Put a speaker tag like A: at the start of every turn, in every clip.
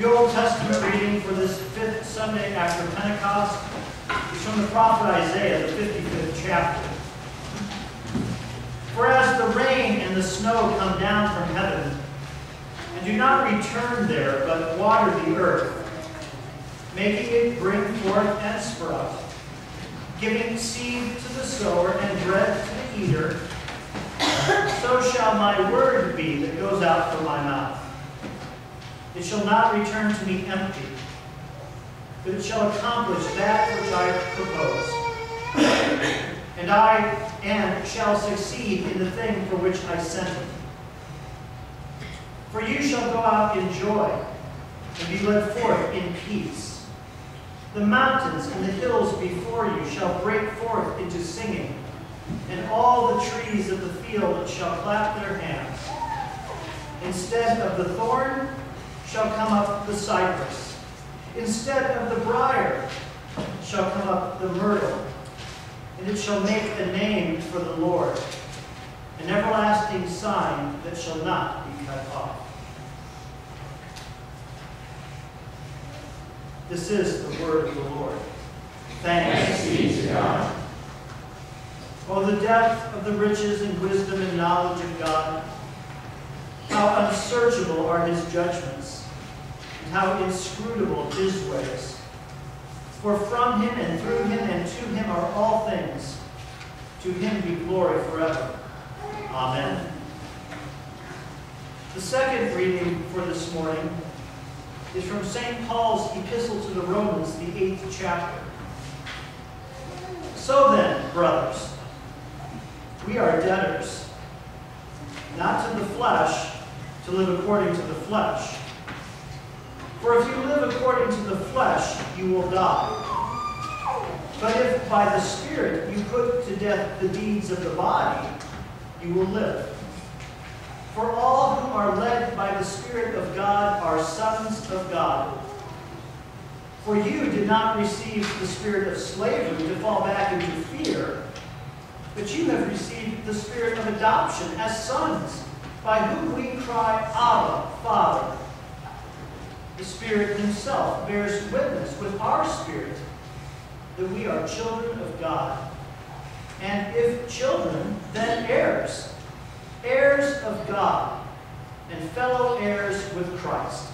A: The Old Testament reading for this fifth Sunday after Pentecost is from the prophet Isaiah, the 55th chapter. For as the rain and the snow come down from heaven, and do not return there, but water the earth, making it bring forth and sprout, giving seed to the sower and bread to the eater, so shall my word be that goes out from my mouth. It shall not return to me empty, but it shall accomplish that which I propose. And I and shall succeed in the thing for which I sent it. For you shall go out in joy and be led forth in peace. The mountains and the hills before you shall break forth into singing, and all the trees of the field shall clap their hands. Instead of the thorn shall come up the cypress. Instead of the brier shall come up the myrtle. And it shall make a name for the Lord, an everlasting sign that shall not be cut off. This is the word of the Lord. Thanks, be to God. Oh, the depth of the riches and wisdom and knowledge of God. How unsearchable are his judgments, how inscrutable his ways. For from him and through him and to him are all things. To him be glory forever. Amen. The second reading for this morning is from St. Paul's Epistle to the Romans, the eighth chapter. So then, brothers, we are debtors, not to the flesh, to live according to the flesh. For if you live according to the flesh, you will die. But if by the Spirit you put to death the deeds of the body, you will live. For all who are led by the Spirit of God are sons of God. For you did not receive the spirit of slavery to fall back into fear, but you have received the spirit of adoption as sons, by whom we cry, Abba, Father. The Spirit Himself bears witness with our spirit that we are children of God. And if children, then heirs, heirs of God, and fellow heirs with Christ,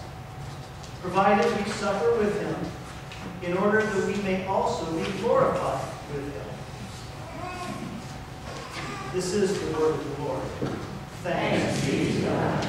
A: provided we suffer with Him, in order that we may also be glorified with Him. This is the word of the Lord. Thanks be to God.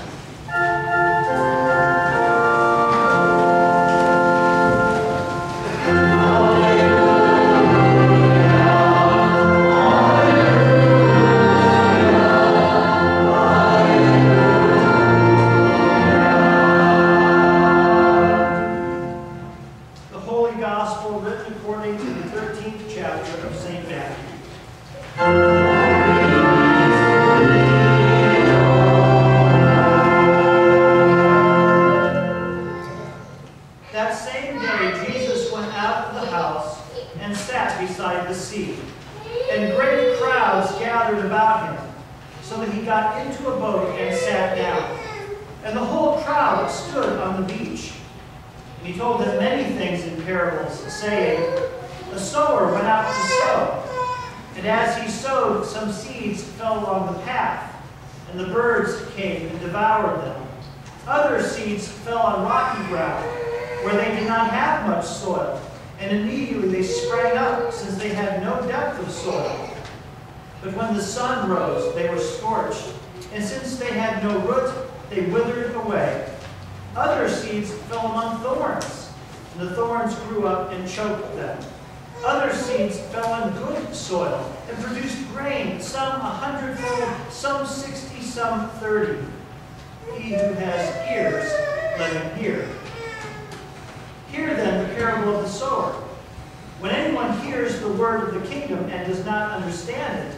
A: gathered about him. So that he got into a boat and sat down. And the whole crowd stood on the beach. And he told them many things in parables, saying, A sower went out to sow. And as he sowed, some seeds fell along the path, and the birds came and devoured them. Other seeds fell on rocky ground, where they did not have much soil, and immediately they sprang up, since they had no depth of soil. But when the sun rose, they were scorched, and since they had no root, they withered away. Other seeds fell among thorns, and the thorns grew up and choked them. Other seeds fell on good soil and produced grain, some a hundredfold, some sixty, some thirty. He who has ears, let him hear. Hear then the parable of the sower. When anyone hears the word of the kingdom and does not understand it,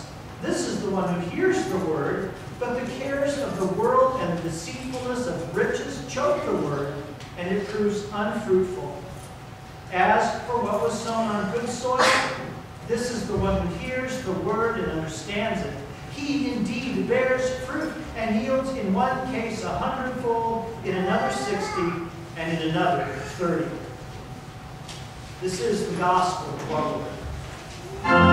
A: this is the one who hears the word, but the cares of the world and the deceitfulness of riches choke the word, and it proves unfruitful. As for what was sown on good soil, this is the one who hears the word and understands it. He indeed bears fruit and yields in one case a hundredfold, in another sixty, and in another thirty. This is the gospel of our Lord.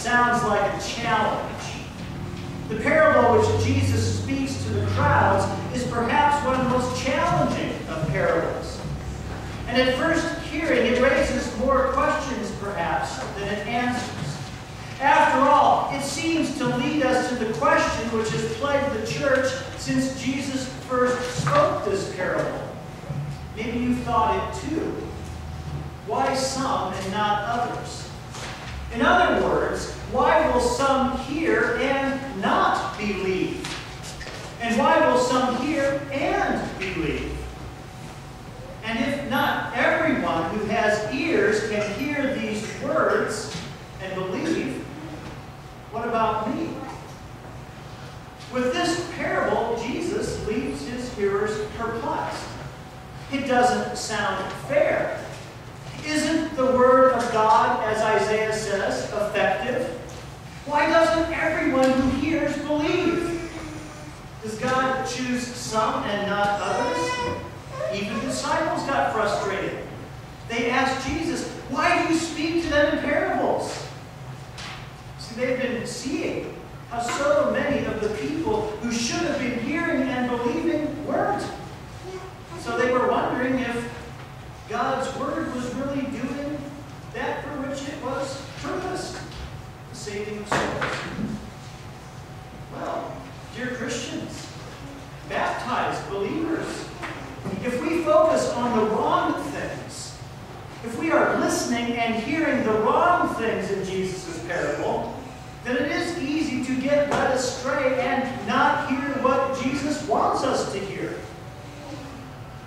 A: Sounds like a challenge. The parable which Jesus speaks to the crowds is perhaps one of the most challenging of parables. And at first hearing, it raises more questions, perhaps, than it answers. After all, it seems to lead us to the question which has plagued the church since Jesus first spoke this parable. Maybe you thought it too. Why some and not others? In other words, why will some hear and not believe? And why will some hear and believe? And if not everyone who has ears can hear these words and believe, what about me? With this parable, Jesus leaves his hearers perplexed. It doesn't sound fair. Isn't the word of God, as Isaiah says, effective? Why doesn't everyone who hears believe? Does God choose some and not others? Even the disciples got frustrated. They asked Jesus, Why do you speak to them in parables? See, they've been seeing how so many of the people who should have been hearing and believing weren't. So they were wondering if God's word was really doing that for which it was purposed, the saving of souls. Well, dear Christians, baptized believers, if we focus on the wrong things, if we are listening and hearing the wrong things in Jesus' parable, then it is easy to get led astray and not hear what Jesus wants us to hear.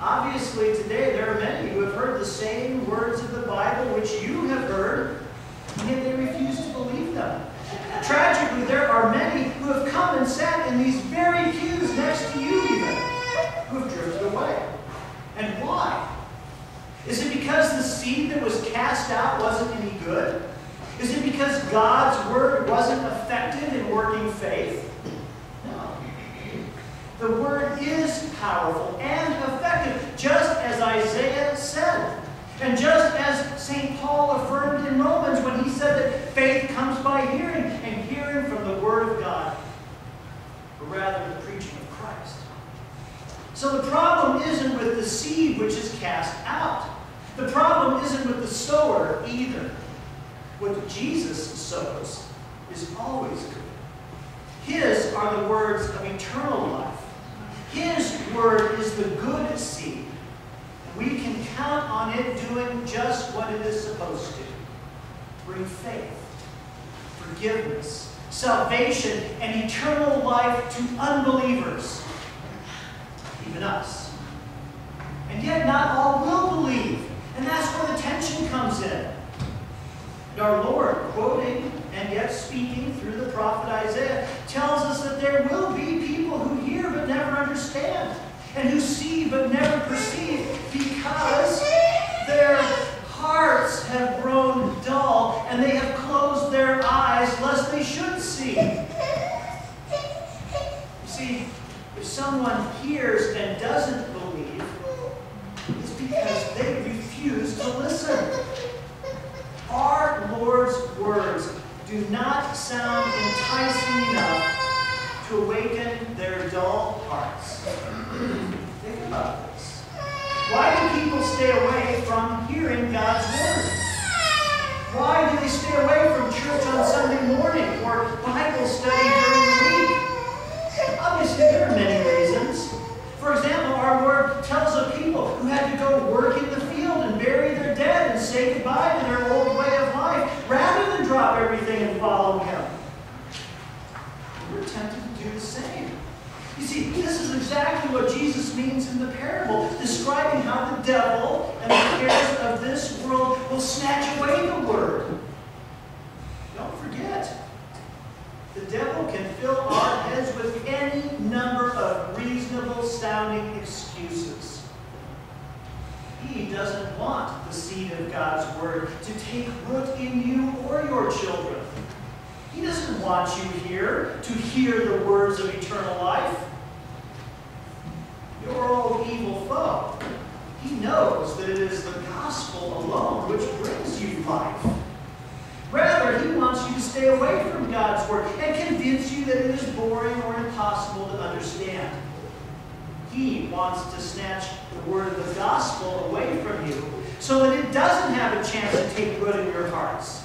A: Obviously, today there are many who have heard the same words of the Bible which you have heard, and yet they refuse to believe them. Tragically, there are many who have come and sat in these very pews next to you, even, who have drifted away. And why? Is it because the seed that was cast out wasn't any good? Is it because God's word wasn't effective in working faith? The word is powerful and effective, just as Isaiah said. And just as St. Paul affirmed in Romans when he said that faith comes by hearing, and hearing from the Word of God, or rather the preaching of Christ. So the problem isn't with the seed which is cast out. The problem isn't with the sower either. What Jesus sows is always good. His are the words of eternal life. His word is the good seed. We can count on it doing just what it is supposed to bring faith, forgiveness, salvation, and eternal life to unbelievers, even us. And yet, not all will believe, and that's where the tension comes in. And our Lord, quoting and yet speaking through the prophet Isaiah, tells us that there will be people who hear but never understand and who see but never perceive because their hearts have grown dull and they have closed their eyes lest they should see. You see, if someone hears and doesn't believe, it's because they refuse to listen. Our Lord's words do not sound enticing enough to awaken their dull hearts. Think about this. Why do people stay away from hearing God's word? Why do they stay away from church on Sunday morning or Bible study during the week? Obviously, there are many reasons. For example, our Lord tells of people who had to go work in the field and bury their dead and say goodbye to their old way of life rather than drop everything and follow Him. We're tempted to do the same. You see, this is exactly what Jesus means in the parable, describing how the devil and the cares of this world will snatch away the word. Don't forget, the devil can fill our heads with any number of reasonable sounding excuses. He doesn't want the seed of God's word to take root in you or your children. He doesn't want you here to hear the words of eternal life. Your old evil foe, he knows that it is the gospel alone which brings you life. Rather, he wants you to stay away from God's word and convince you that it is boring or impossible to understand. He wants to snatch the word of the gospel away from you so that it doesn't have a chance to take root in your hearts.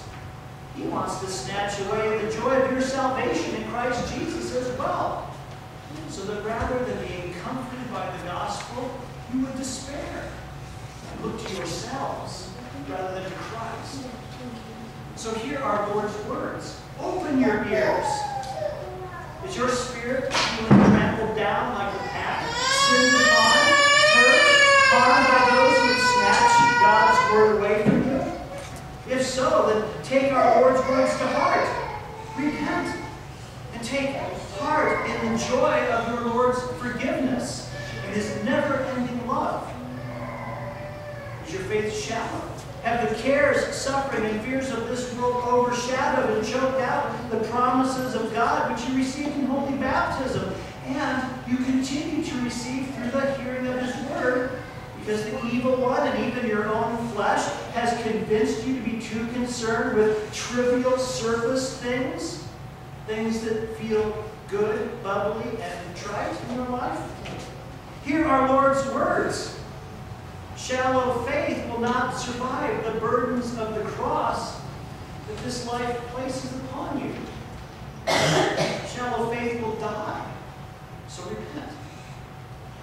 A: He wants to snatch away the joy of your salvation in Christ Jesus as well. So that rather than being comforted by the gospel, you would despair and look to yourselves rather than to Christ. So here are Lord's words. Open your ears. Is your spirit feeling trampled down like a pack, sinned upon, hurt, harmed by those who would snatch God's word away from you? If so, then take our Lord's words to heart. Repent and take heart in the joy of your Lord's forgiveness and his never-ending love. Is your faith shallow? Have the cares, suffering, and fears of this world overshadowed and choked out the promises of God which you received in holy baptism, and you continue to receive through the hearing of His word, because the evil one and even your own flesh has convinced you to be too concerned with trivial surface things, things that feel good, bubbly, and trite in your life? Hear our Lord's words. Shallow faith will not survive the burdens of the cross that this life places upon you. Shallow faith will die. So repent.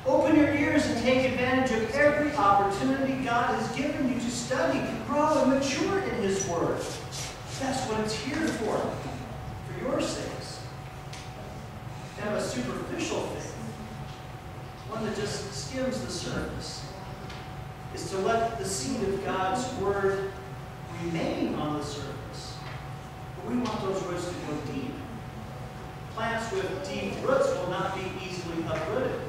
A: Open your ears and take advantage of every opportunity God has given you to study, grow, and mature in His Word. That's what it's here for, for your sakes. Have a superficial faith, one that just skims the surface is to let the seed of God's word remain on the surface. But we want those roots to go deep. Plants with deep roots will not be easily uprooted.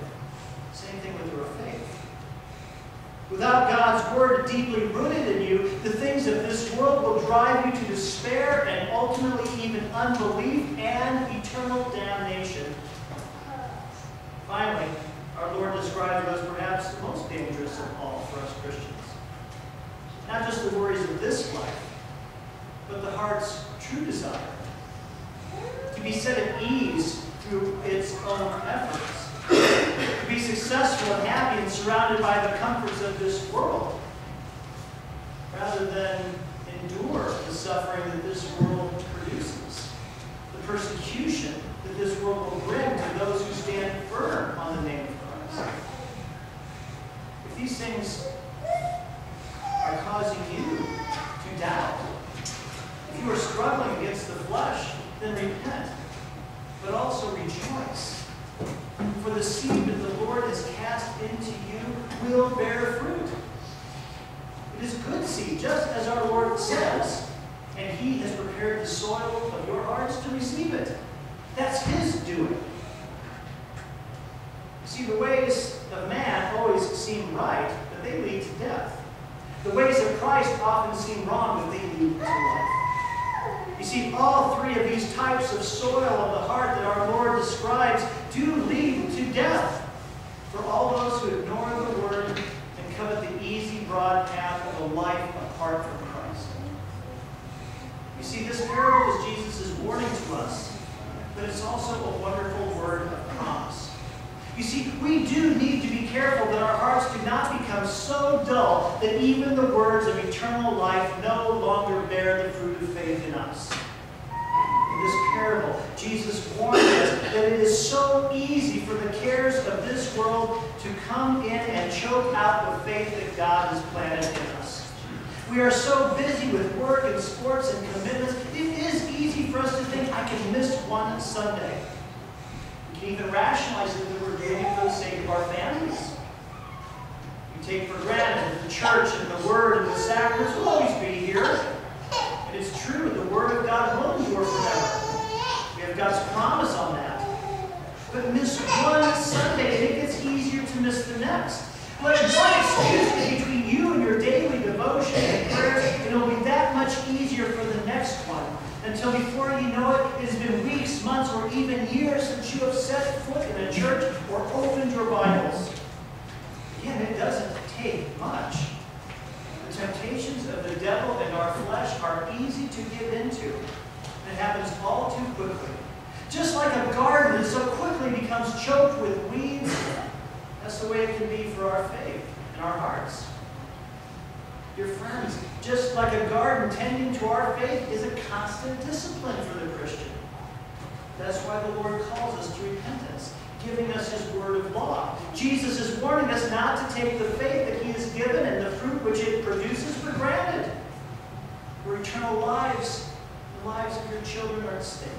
A: Same thing with your faith. Without God's word deeply rooted in you, the things of this world will drive you to despair and ultimately even unbelief and eternal damnation. Finally, our Lord describes is perhaps the most dangerous of all for us Christians. Not just the worries of this life, but the heart's true desire to be set at ease through its own efforts successful and happy and surrounded by the comforts of this world, rather than endure the suffering that this world produces, the persecution that this world will bring to those who stand firm on the name of Christ. If these things are causing you to doubt, if you are struggling against the flesh, then repent, but also rejoice for the seed that the Lord into you will bear fruit. It is good seed, just as our Lord says, and He has prepared the soil of your hearts to receive it. That's His doing. See, the ways of man always seem right, but they lead to death. The ways of Christ often seem wrong, but they lead to life. You see, all three of these types of soil of the heart that our Lord describes do lead to death for all those who ignore the Word and covet the easy, broad path of a life apart from Christ. You see, this parable is Jesus' warning to us, but it's also a wonderful word of promise. You see, we do need to be careful that our hearts do not become so dull that even the words of eternal life no longer bear the fruit of faith in us. This parable, Jesus warned us that it is so easy for the cares of this world to come in and choke out the faith that God has planted in us. We are so busy with work and sports and commitments, it is easy for us to think, I can miss one Sunday. We can even rationalize it that we're doing it for the sake of our families. We take for granted that the church and the Word and the sacraments will always be here. It's true, the Word of God will endure forever. We have God's promise on that. But miss one Sunday, and it gets easier to miss the next. But Let one excuse be between you and your daily devotion and prayer, and it'll be that much easier for the next one until before you know it, it has been weeks, months, or even years since you have set foot in a church or opened your Bibles. Again, it doesn't take much. Temptations of the devil and our flesh are easy to give into. It happens all too quickly. Just like a garden that so quickly becomes choked with weeds, that's the way it can be for our faith and our hearts. Your friends, just like a garden, tending to our faith is a constant discipline for the Christian. That's why the Lord calls us to repentance, giving us His word of law. Jesus is warning us not to take the faith that He has given and the fruit which it produces for granted. For eternal lives, the lives of your children are at stake.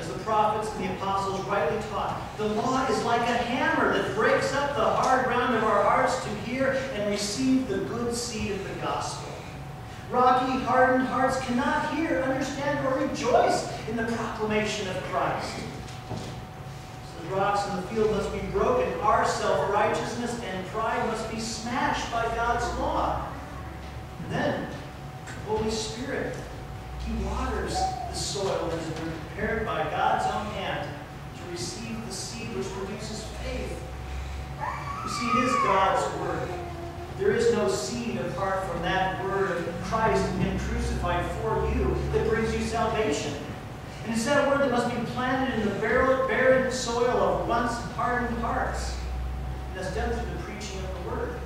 A: As the prophets and the apostles rightly taught, the law is like a hammer that breaks up the hard ground of our hearts to hear and receive the good seed of the gospel. Rocky, hardened hearts cannot hear, understand, or rejoice in the proclamation of Christ. Rocks in the field must be broken. Our self-righteousness and pride must be smashed by God's law. And then, the Holy Spirit, He waters the soil that has been prepared by God's own hand to receive the seed which produces faith. You see, it is God's word. There is no seed apart from that word of Christ Him crucified for you that brings you salvation. And it's that word that must be planted in the barren soil of once hardened hearts. And that's done through the preaching of the word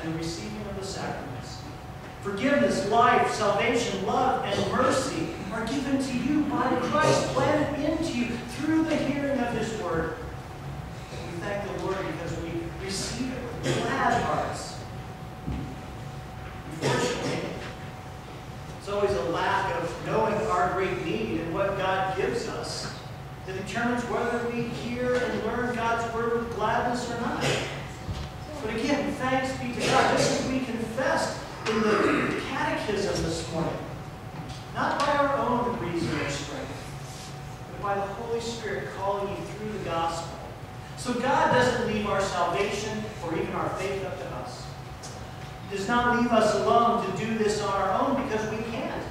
A: and the receiving of the sacraments. Forgiveness, life, salvation, love, and mercy are given to you by Christ, planted into you through the hearing of His word. And we thank the Lord because we receive it with glad hearts. Unfortunately, it's always a lack of knowing our great need and what God gives us that determines whether we hear and learn God's word with gladness or not. But again, thanks be to God, just as we confessed in the catechism this morning, not by our own reason or strength, but by the Holy Spirit calling you through the gospel. So God doesn't leave our salvation or even our faith up to us. He does not leave us alone to do this on our own because we can't.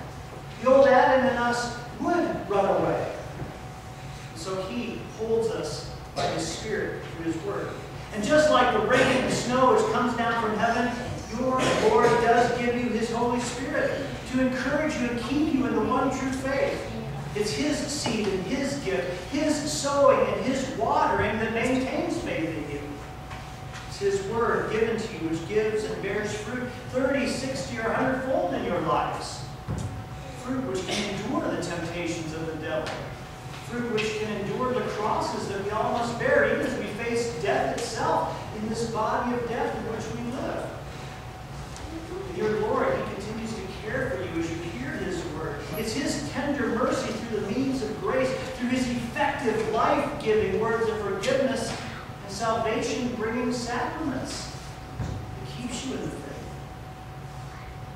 A: The old Adam in us would run away. So he holds us by his Spirit through his word. And just like the rain and the snow which comes down from heaven, your Lord does give you his Holy Spirit to encourage you and keep you in the one true faith. It's his seed and his gift, his sowing and his watering that maintains faith in you. It's his word given to you which gives and bears fruit 30, 60, or 100 fold in your lives. Fruit which can endure the temptations of the devil. Fruit which can endure the crosses that we all must bear, even as we face death itself in this body of death in which we live. Dear Lord, He continues to care for you as you hear His word. It's His tender mercy through the means of grace, through His effective, life giving words of forgiveness and salvation bringing sacraments that keeps you in the faith.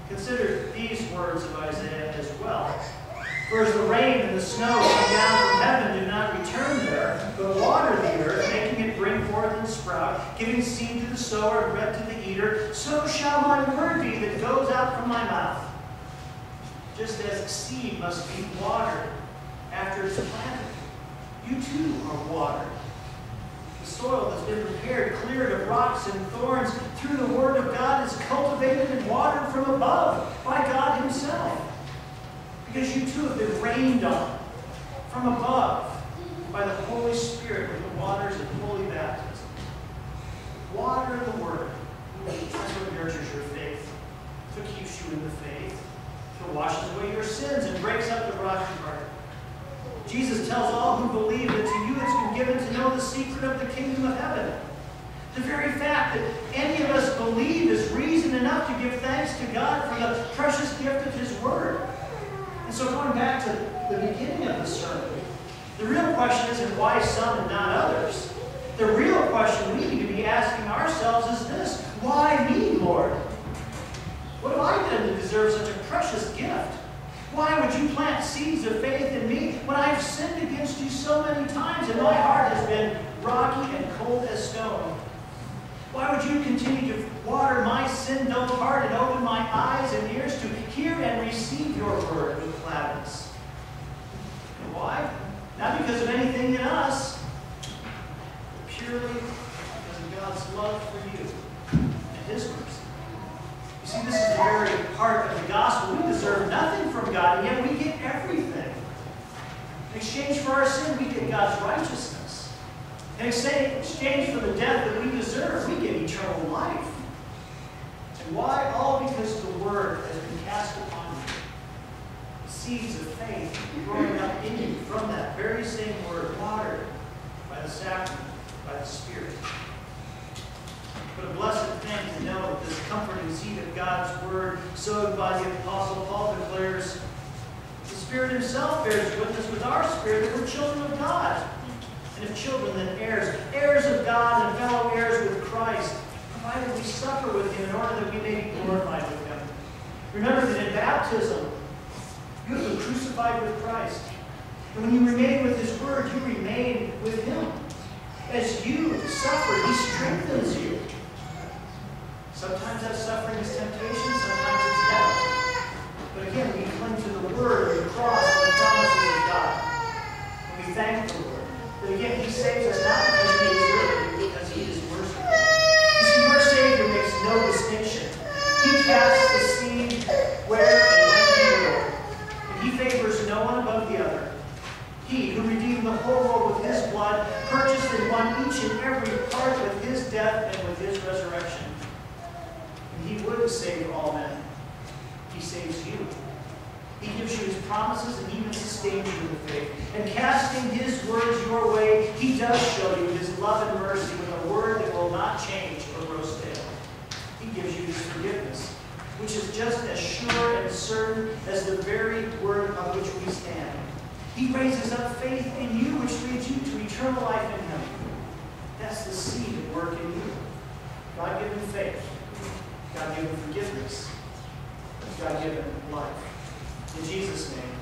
A: Consider these words of Isaiah as well. For as the rain and the snow come down from heaven do not return there, but water the earth, making it bring forth and sprout, giving seed to the sower and bread to the eater, so shall my word be that goes out from my mouth. Just as seed must be watered after it's planted, you too are watered. The soil that's been prepared, cleared of rocks and thorns, through the word of God is cultivated and watered from above by God Himself. Because you too have been rained on from above by the Holy Spirit with the waters of holy baptism. Water and the Word. That's what nurtures your faith. What keeps you in the faith. What washes away your sins and breaks up the rocky heart. Jesus tells all who believe that to you it's been given to know the secret of the kingdom of heaven. The very fact that any of us believe is reason enough to give thanks to God for the precious gift of His Word. And so going back to the beginning of the sermon, the real question isn't why some and not others. The real question we need to be asking ourselves is this Why me, Lord? What have I done to deserve such a precious gift? Why would you plant seeds of faith in me when I've sinned against you so many times and my heart has been rocky and cold as stone? Why would you continue to water my sin-dulled heart and open my eyes and ears to hear and receive your word with gladness? And why? Not because of anything in us, but purely because of God's love for you and His mercy. You see, this is the very heart of the gospel. We deserve nothing from God, and yet we get everything. In exchange for our sin, we get God's righteousness. And in exchange for the death that we deserve, we get eternal life. And why? All because the Word has been cast upon you. Seeds of faith growing up in you from that very same Word, watered by the sacrament, by the Spirit. But a blessed thing to know that this comforting seed of God's Word, sowed by the Apostle Paul, declares Spirit Himself bears witness with our spirit that we're children of God. And if children, then heirs, heirs of God and fellow heirs with Christ, provided we suffer with Him in order that we may be glorified with Him. Remember that in baptism, you have been crucified with Christ. And when you remain with His Word, you remain with Him. As you suffer, He strengthens you. Sometimes that suffering is temptation, sometimes it's doubt. But again, we cling to the Word, the cross, and the promises of God. And we thank the Lord. But again, He saves us not because He is good, but because He is merciful. You see, your Savior makes no distinction. He casts the seed where and when He will. And He favors no one above the other. He who redeemed the whole world with His blood, purchased and won each and every part with His death and with His resurrection. And He would save all men. He saves you. He gives you His promises and even sustains you in faith. And casting His words your way, He does show you His love and mercy with a word that will not change or grow stale. He gives you His forgiveness, which is just as sure and certain as the very word on which we stand. He raises up faith in you, which leads you to eternal life in Him. That's the seed at work in you. God-given faith, God-given forgiveness, God-given life. In Jesus' name.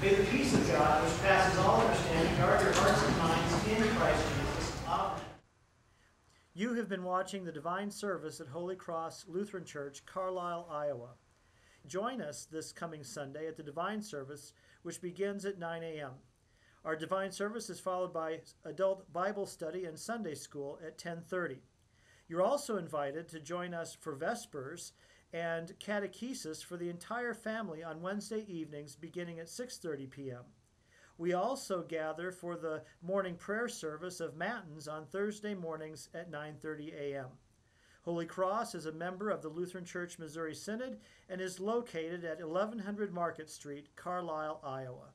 A: May the peace of God, which passes all understanding, guard your hearts and minds in Christ Jesus. You have been watching the divine service at Holy Cross Lutheran Church, Carlisle, Iowa. Join us this coming Sunday at the divine service, which begins at 9 a.m. Our divine service is followed by adult Bible study and Sunday school at 10:30. You're also invited to join us for Vespers and catechesis for the entire family on Wednesday evenings beginning at 6:30 p.m. We also gather for the morning prayer service of Matins on Thursday mornings at 9:30 a.m. Holy Cross is a member of the Lutheran Church Missouri Synod and is located at 1100 Market Street, Carlisle, Iowa.